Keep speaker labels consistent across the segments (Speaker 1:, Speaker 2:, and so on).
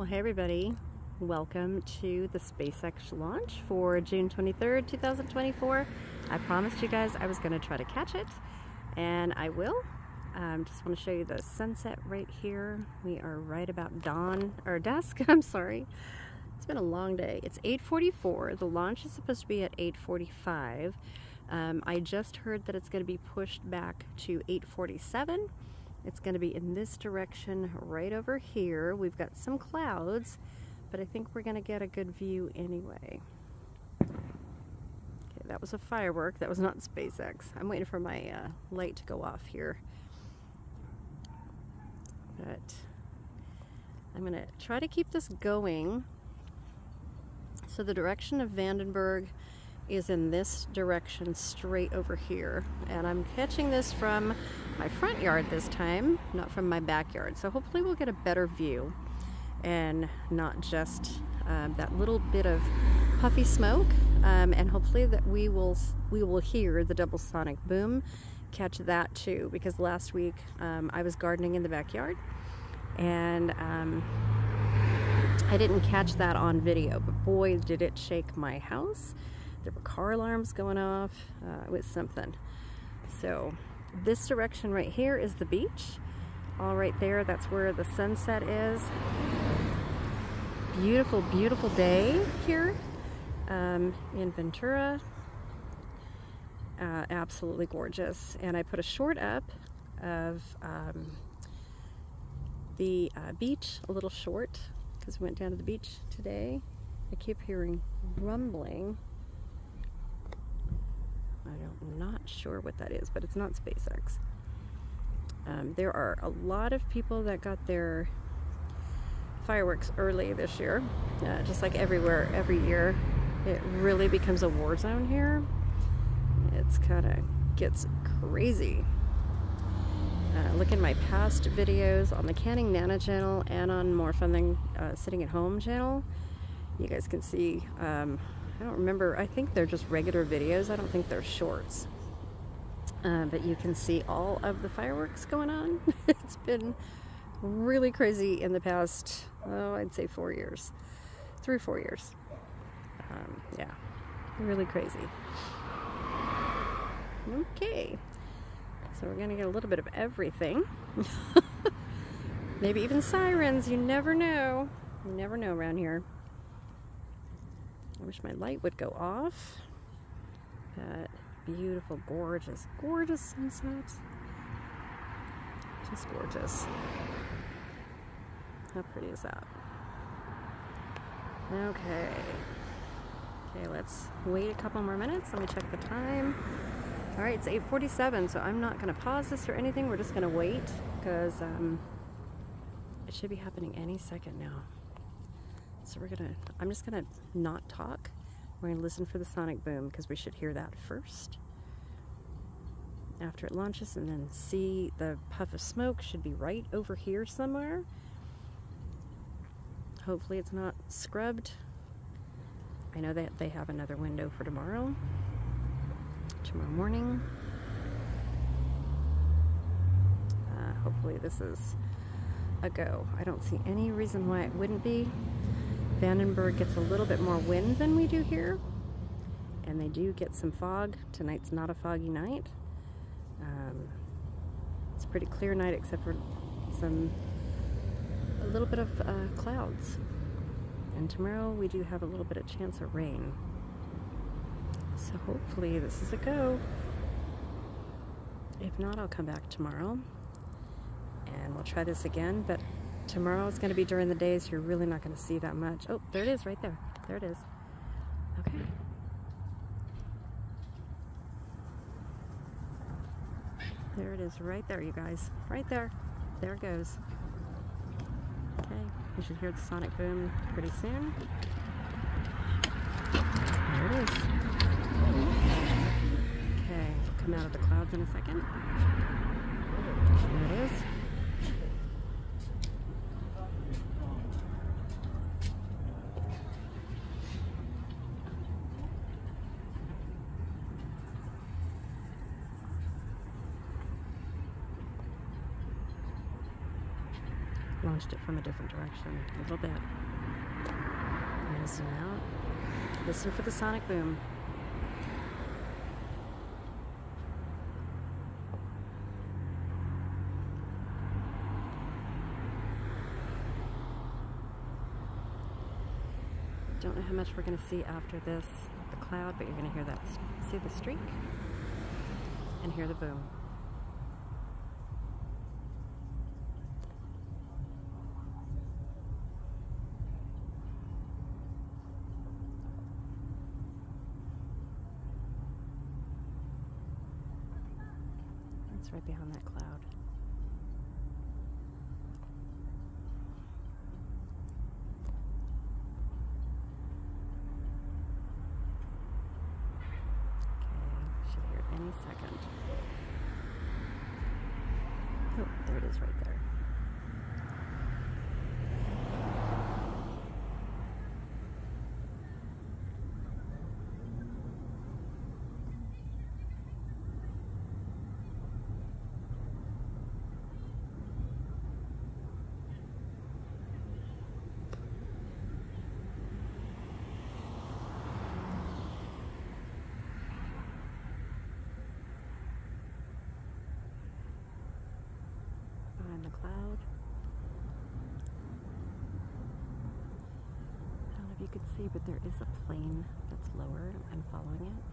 Speaker 1: Well, hey everybody. Welcome to the SpaceX launch for June 23rd, 2024. I promised you guys I was going to try to catch it, and I will. Um, just want to show you the sunset right here. We are right about dawn, or dusk, I'm sorry. It's been a long day. It's 8.44. The launch is supposed to be at 8.45. Um, I just heard that it's going to be pushed back to 8.47. It's going to be in this direction right over here. We've got some clouds, but I think we're going to get a good view anyway. Okay, that was a firework. That was not SpaceX. I'm waiting for my uh, light to go off here. But I'm going to try to keep this going. So the direction of Vandenberg is in this direction straight over here. And I'm catching this from my front yard this time, not from my backyard. So hopefully we'll get a better view and not just um, that little bit of puffy smoke. Um, and hopefully that we will we will hear the double sonic boom, catch that too. Because last week um, I was gardening in the backyard and um, I didn't catch that on video, but boy did it shake my house. There were car alarms going off. Uh, it was something. So this direction right here is the beach. All right there, that's where the sunset is. Beautiful, beautiful day here um, in Ventura. Uh, absolutely gorgeous. And I put a short up of um, the uh, beach, a little short, because we went down to the beach today. I keep hearing rumbling. I'm not sure what that is, but it's not SpaceX. Um, there are a lot of people that got their fireworks early this year, uh, just like everywhere, every year. It really becomes a war zone here. It's kind of gets crazy. Uh, look in my past videos on the Canning Nana channel and on More Fun Than uh, Sitting at Home channel. You guys can see um, I don't remember, I think they're just regular videos. I don't think they're shorts. Uh, but you can see all of the fireworks going on. it's been really crazy in the past, oh, I'd say four years. Three or four years. Um, yeah, really crazy. Okay, so we're gonna get a little bit of everything. Maybe even sirens, you never know. You never know around here. I wish my light would go off. That beautiful, gorgeous, gorgeous sunset. Just gorgeous. How pretty is that? Okay. Okay, let's wait a couple more minutes. Let me check the time. All right, it's 8.47, so I'm not gonna pause this or anything. We're just gonna wait because um, it should be happening any second now. So we're gonna, I'm just gonna not talk. We're gonna listen for the sonic boom because we should hear that first after it launches and then see the puff of smoke should be right over here somewhere. Hopefully it's not scrubbed. I know that they have another window for tomorrow, tomorrow morning. Uh, hopefully this is a go. I don't see any reason why it wouldn't be. Vandenberg gets a little bit more wind than we do here. And they do get some fog. Tonight's not a foggy night. Um, it's a pretty clear night except for some, a little bit of uh, clouds. And tomorrow we do have a little bit of chance of rain. So hopefully this is a go. If not, I'll come back tomorrow and we'll try this again. But Tomorrow is going to be during the day, so you're really not going to see that much. Oh, there it is right there. There it is. Okay. There it is right there, you guys. Right there. There it goes. Okay, you should hear the sonic boom pretty soon. There it is. Okay, come out of the clouds in a second. There it is. Launched it from a different direction a little bit. I'm to zoom out. Listen for the sonic boom. Don't know how much we're going to see after this, the cloud, but you're going to hear that, see the streak and hear the boom. Right behind that cloud. Should hear any second. Oh, there it is right there. Cloud. I don't know if you could see, but there is a plane that's lower. I'm following it.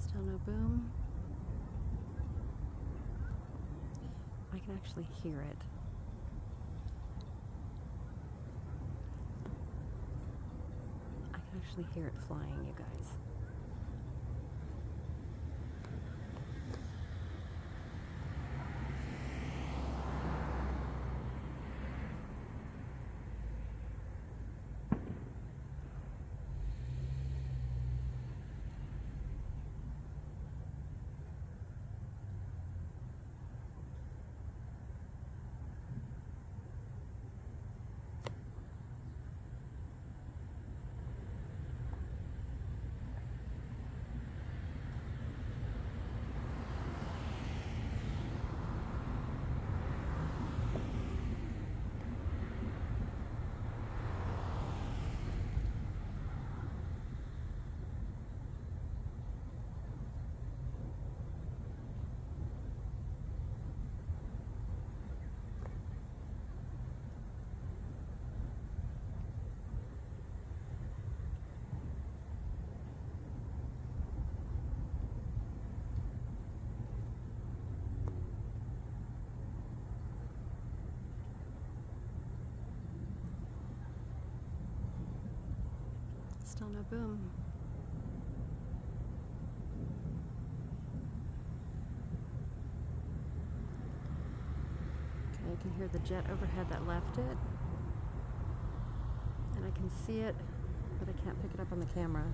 Speaker 1: Still no boom. I can actually hear it. Actually hear it flying, you guys. Boom. Okay, I can hear the jet overhead that left it. And I can see it, but I can't pick it up on the camera.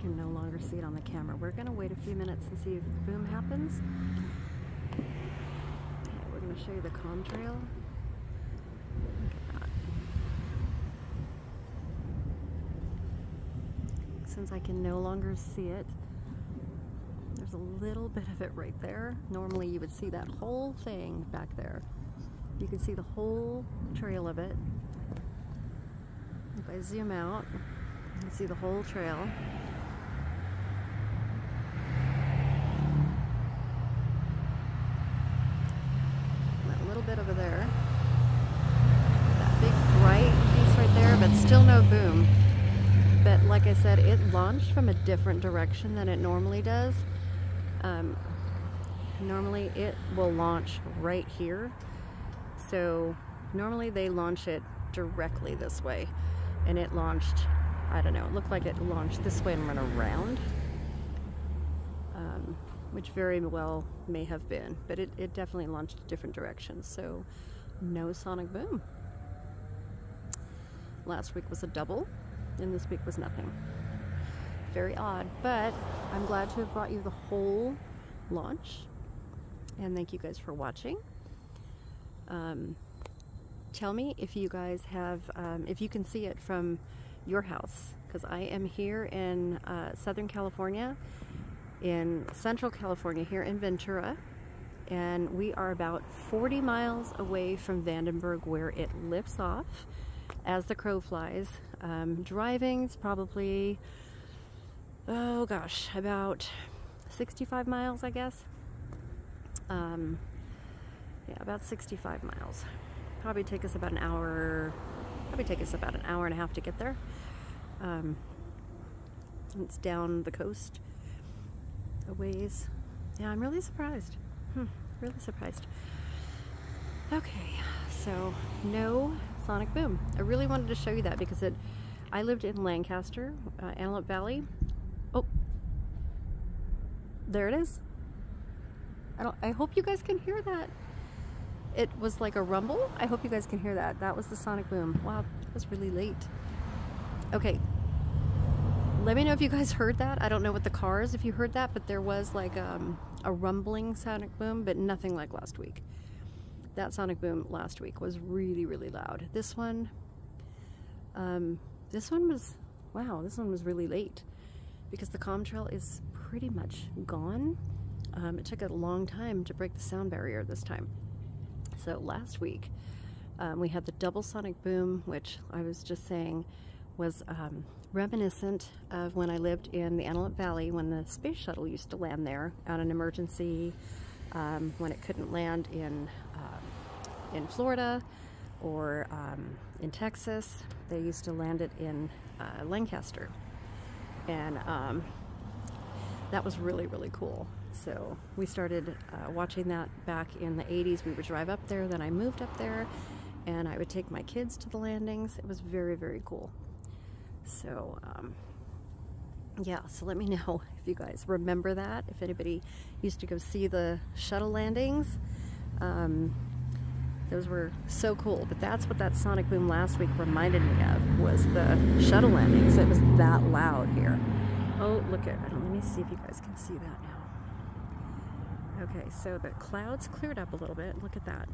Speaker 1: can no longer see it on the camera. We're going to wait a few minutes and see if the boom happens. Okay, we're going to show you the contrail. Since I can no longer see it, there's a little bit of it right there. Normally you would see that whole thing back there. You can see the whole trail of it. If I zoom out, you can see the whole trail. bit over there. That big bright piece right there, but still no boom. But like I said, it launched from a different direction than it normally does. Um, normally it will launch right here. So normally they launch it directly this way. And it launched, I don't know, it looked like it launched this way and went around. Um, which very well may have been, but it, it definitely launched a different direction. So no sonic boom. Last week was a double, and this week was nothing. very odd, but I'm glad to have brought you the whole launch. And thank you guys for watching. Um, tell me if you guys have, um, if you can see it from your house, because I am here in uh, Southern California, in Central California, here in Ventura, and we are about 40 miles away from Vandenberg where it lifts off as the crow flies. Um, driving is probably, oh gosh, about 65 miles, I guess. Um, yeah, about 65 miles. Probably take us about an hour, probably take us about an hour and a half to get there. Um, it's down the coast a ways. Yeah, I'm really surprised. Hmm, really surprised. Okay, so no sonic boom. I really wanted to show you that because it. I lived in Lancaster, uh, Antelope Valley. Oh, there it is. I don't. I hope you guys can hear that. It was like a rumble. I hope you guys can hear that. That was the sonic boom. Wow, it was really late. Okay, let me know if you guys heard that. I don't know what the cars, if you heard that, but there was like um, a rumbling sonic boom, but nothing like last week. That sonic boom last week was really, really loud. This one, um, this one was, wow, this one was really late because the contrail is pretty much gone. Um, it took a long time to break the sound barrier this time. So last week, um, we had the double sonic boom, which I was just saying was um, reminiscent of when I lived in the Antelope Valley when the space shuttle used to land there on an emergency um, when it couldn't land in in Florida or um, in Texas. They used to land it in uh, Lancaster, and um, that was really really cool. So we started uh, watching that back in the 80s. We would drive up there, then I moved up there, and I would take my kids to the landings. It was very very cool. So, um, yeah, so let me know if you guys remember that, if anybody used to go see the shuttle landings. Um, those were so cool, but that's what that sonic boom last week reminded me of, was the shuttle landings. It was that loud here. Oh, look at, it. let me see if you guys can see that now. Okay, so the clouds cleared up a little bit. Look at that.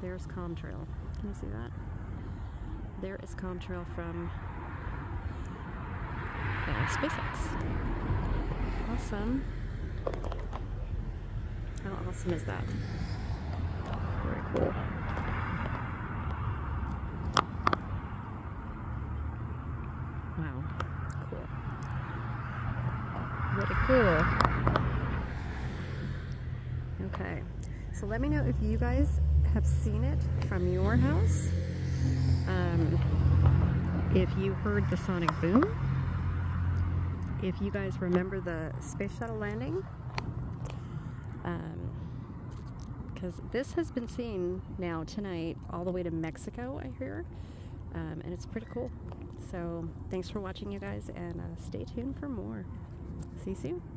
Speaker 1: There's contrail. Can you see that? There is contrail from uh, SpaceX. Awesome. How awesome is that? Very cool. Wow, cool. Very cool. Okay, so let me know if you guys have seen it from your house. Um, if you heard the sonic boom if you guys remember the space shuttle landing because um, this has been seen now tonight all the way to Mexico I hear um, and it's pretty cool. So thanks for watching you guys and uh, stay tuned for more. See you soon